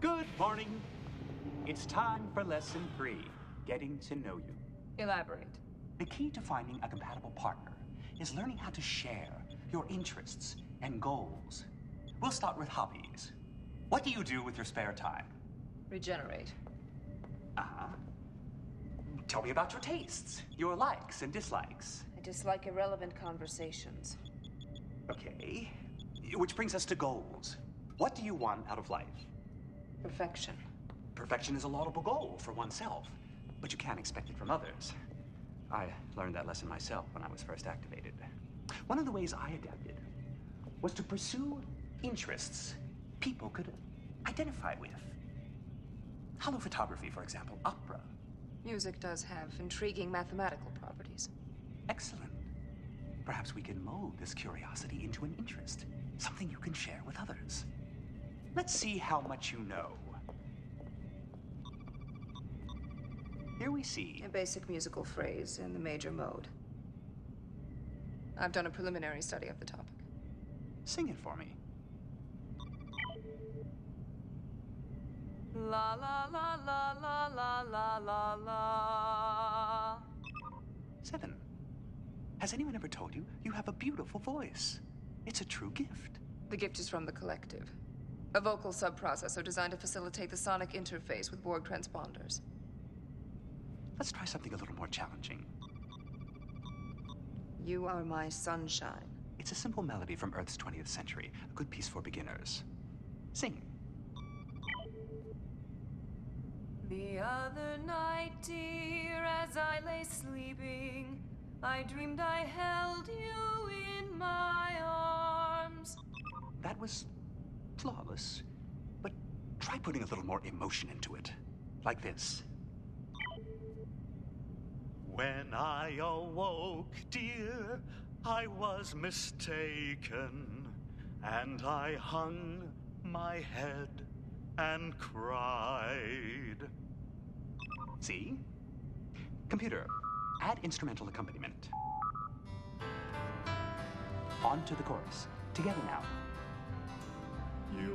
Good morning. It's time for lesson three getting to know you. Elaborate. The key to finding a compatible partner is learning how to share your interests and goals. We'll start with hobbies. What do you do with your spare time? Regenerate. Uh huh. Tell me about your tastes, your likes and dislikes. I dislike irrelevant conversations. Okay. Which brings us to goals. What do you want out of life? Perfection. Perfection is a laudable goal for oneself, but you can't expect it from others. I learned that lesson myself when I was first activated. One of the ways I adapted was to pursue interests people could identify with. Holo-photography, for example, opera. Music does have intriguing mathematical properties. Excellent. Perhaps we can mold this curiosity into an interest, something you can share with others. Let's see how much you know. Here we see A basic musical phrase in the major mode. I've done a preliminary study of the topic. Sing it for me. La la la la la la la la la. Seven. Has anyone ever told you you have a beautiful voice? It's a true gift. The gift is from the collective. A vocal subprocessor designed to facilitate the sonic interface with Borg transponders. Let's try something a little more challenging. You are my sunshine. It's a simple melody from Earth's 20th century, a good piece for beginners. Sing. The other night, dear, as I lay sleeping, I dreamed I held you in my arms. That was flawless, but try putting a little more emotion into it. Like this. When I awoke, dear, I was mistaken, and I hung my head and cried. See? Computer, add instrumental accompaniment. On to the chorus. Together now.